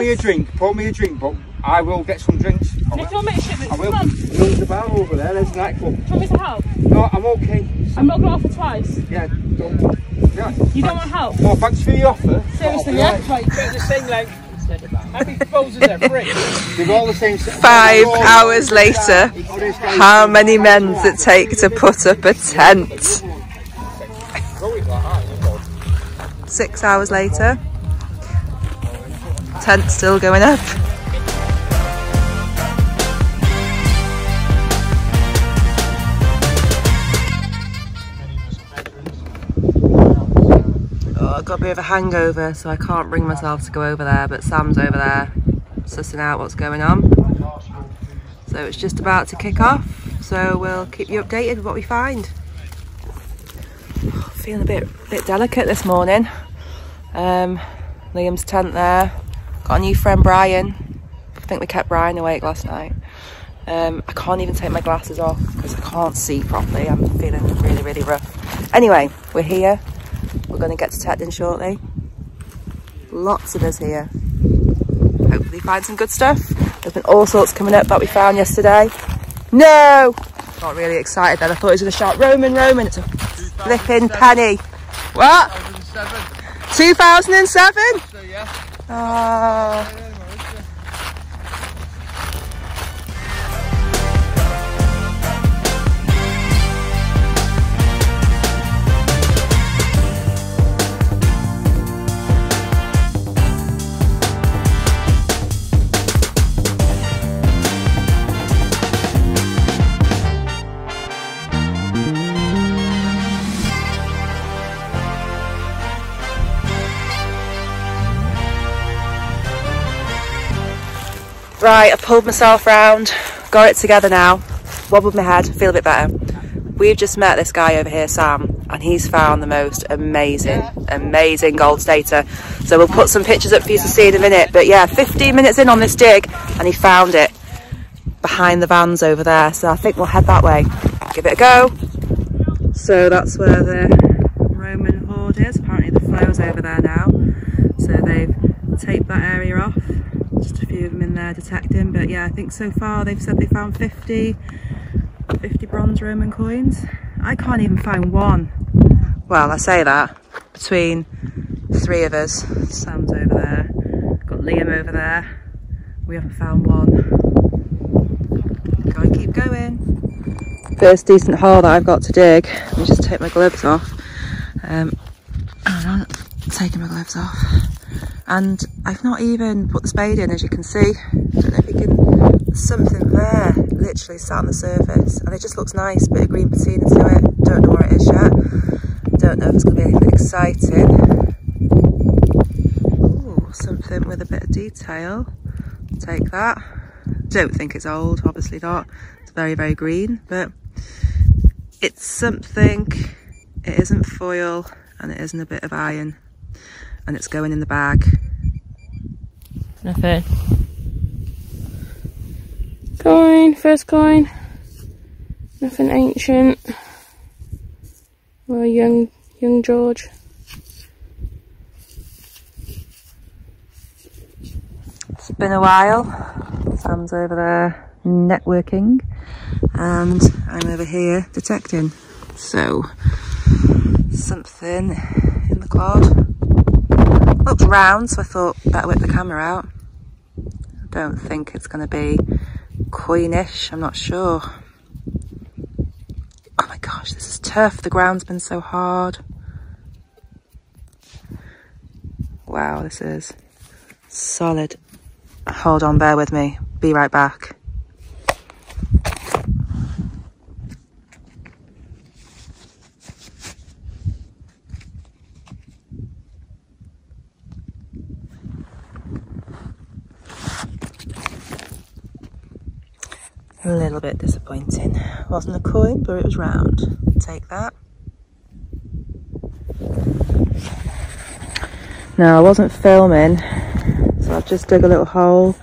pour me a drink, pour me a drink, but I will get some drinks. I Do you will. want me to ship it? I will. Come There's a bar over there, there's a nightclub. you want me to help? No, I'm okay. I'm not going to offer twice. Yeah, don't. Yeah. You don't want help? No, thanks for your offer. Seriously, yeah? right. They're the same length. How many proposals are free? They're all the same. Five hours later, how many men does it take to put up a tent? Six hours later, tent still going up. Oh, I've got a bit of a hangover, so I can't bring myself to go over there, but Sam's over there sussing out what's going on. So it's just about to kick off, so we'll keep you updated with what we find. Feeling a bit bit delicate this morning. Um, Liam's tent there. Got a new friend Brian. I think we kept Brian awake last night. Um, I can't even take my glasses off because I can't see properly. I'm feeling really, really rough. Anyway, we're here. We're going to get to Tetton shortly. Lots of us here. Hopefully find some good stuff. There's been all sorts coming up that we found yesterday. No! Got really excited then. I thought he was going to shout, Roman, Roman. It's a flipping penny. What? 2007? Oh. Right, I've pulled myself round, got it together now, wobbled my head, feel a bit better. We've just met this guy over here, Sam, and he's found the most amazing, amazing gold stater. So we'll put some pictures up for you to see in a minute. But yeah, 15 minutes in on this dig, and he found it behind the vans over there. So I think we'll head that way, give it a go. So that's where the Roman hoard is. Apparently the flow's over there now. So they've taped that area off. Few of them in there detecting. But yeah, I think so far they've said they found 50, 50 bronze Roman coins. I can't even find one. Well, I say that. Between three of us, Sam's over there, got Liam over there. We haven't found one. Gotta keep going. First decent hole that I've got to dig. Let me just take my gloves off. Um, I'm taking my gloves off. And I've not even put the spade in, as you can see. Don't know if you can, something there, literally sat on the surface. And it just looks nice, bit of green patina to it. Don't know what it is yet. Don't know if it's going to be anything exciting. Ooh, something with a bit of detail. Take that. Don't think it's old, obviously not. It's very, very green, but it's something. It isn't foil and it isn't a bit of iron and it's going in the bag. Nothing. Coin, first coin. Nothing ancient. Well, young, young George. It's been a while. Sam's over there networking and I'm over here detecting. So, something in the clod. Looks round, so I thought better whip the camera out. I don't think it's going to be coinish, I'm not sure. Oh my gosh, this is tough. The ground's been so hard. Wow, this is solid. Hold on, bear with me. Be right back. A little bit disappointing. Wasn't a coin, but it was round. Take that. Now, I wasn't filming, so I've just dug a little hole.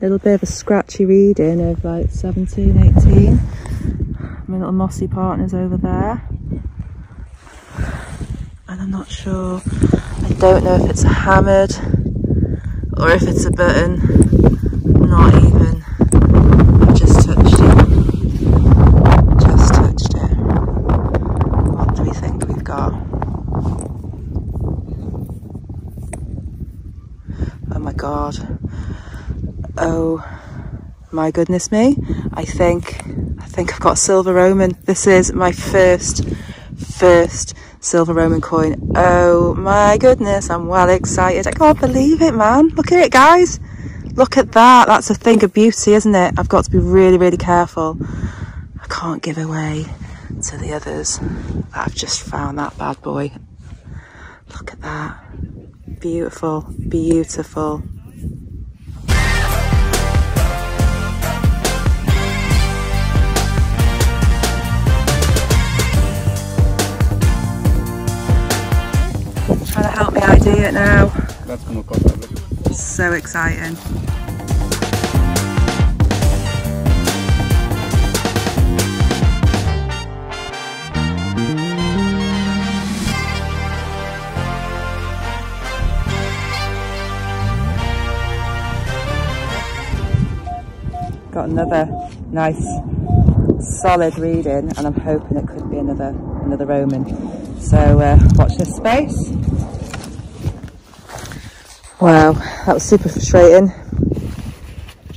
A little bit of a scratchy reading of like 17, 18. My little mossy partner's over there. And I'm not sure. I don't know if it's a hammered or if it's a button. Not even. I just touched it. Just touched it. What do we think we've got? Oh my god. Oh my goodness me. I think I think I've got silver Roman. This is my first first silver Roman coin. Oh my goodness, I'm well excited. I can't believe it, man. Look at it, guys. Look at that. That's a thing of beauty, isn't it? I've got to be really, really careful. I can't give away to the others. I've just found that bad boy. Look at that. Beautiful, beautiful. ID it now. That's come across lovely. So exciting. Got another nice solid reading and I'm hoping it could be another another Roman. So uh, watch this space. Wow, that was super frustrating.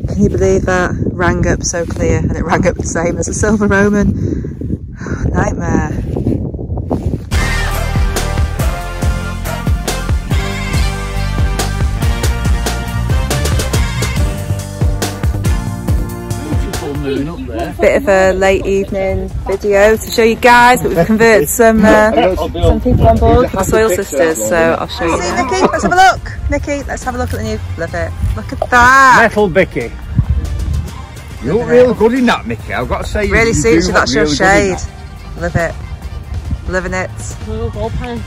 Can you believe that? Rang up so clear and it rang up the same as a silver Roman. Nightmare. Bit of a late evening video to show you guys, but we've converted some uh, some people on board for the Soil Sisters, so I'll show you. See, Nikki, let's have a look. Nikki, let's have a look at the new. Love it. Look at that. Metal Bicky. You look real good in that, Mickey. I've got to say, you, Really you suits you. That's your really shade. Love it. Loving it. Little gold pen.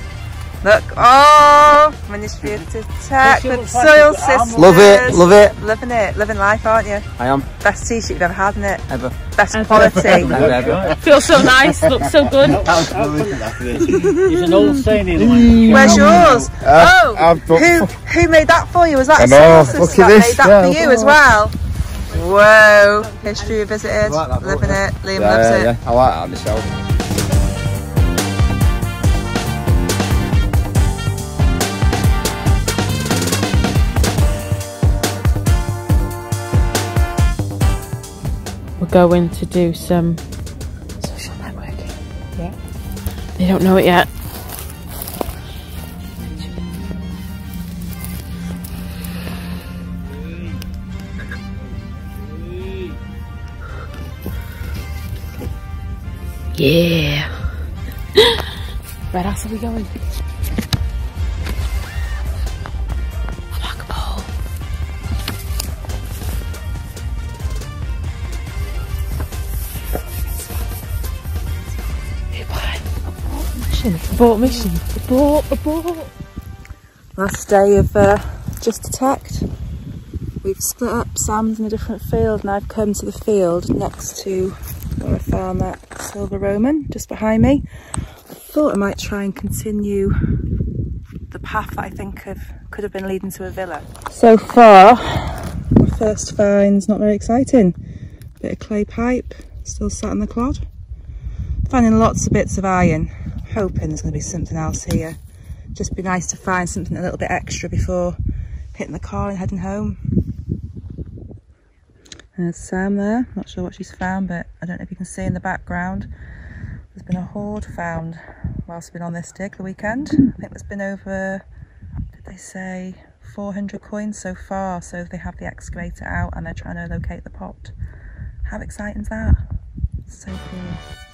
Look, oh, Ministry of Tech She with Soil she's Sisters. Love it, love it. Loving it, living life, aren't you? I am. Best t-shirt you've ever had, isn't it? Ever. Best Ever. quality. Feels so nice. Looks so good. There's an old saying here. the one- Where's yours? Uh, oh, I've who who made that for you? Was that I a know, Soil look Sister that this, made that yeah. for you as well? Whoa, history revisited, like that, living don't it. Liam Yeah, loves yeah, it. yeah. I like that myself. Going to do some social networking. Yeah. They don't know it yet. Yeah. Where else are we going? Abort mission. Abort, abort. Last day of uh, Just Detect. We've split up. Sam's in a different field, and I've come to the field next to where I found that silver Roman just behind me. I thought I might try and continue the path that I think of could have been leading to a villa. So far, my first find's not very exciting. Bit of clay pipe, still sat in the clod. Finding lots of bits of iron. Hoping there's going to be something else here. Just be nice to find something a little bit extra before hitting the car and heading home. There's Sam there. Not sure what she's found, but I don't know if you can see in the background. There's been a hoard found whilst we've been on this dig the weekend. I think there's been over, did they say, 400 coins so far. So they have the excavator out and they're trying to locate the pot. How exciting is that? So cool.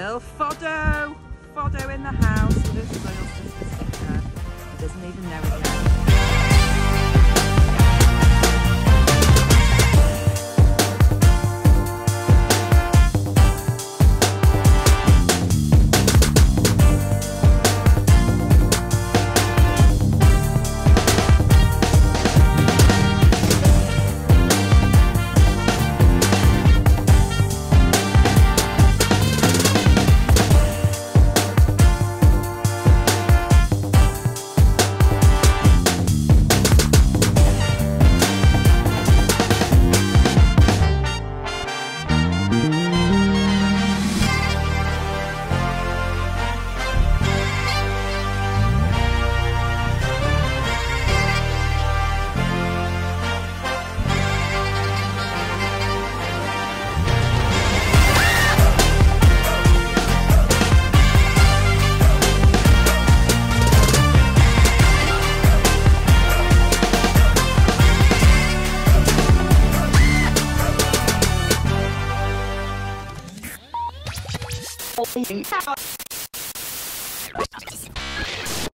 Bill Foddo. Foddo in the house doesn't even know it yet.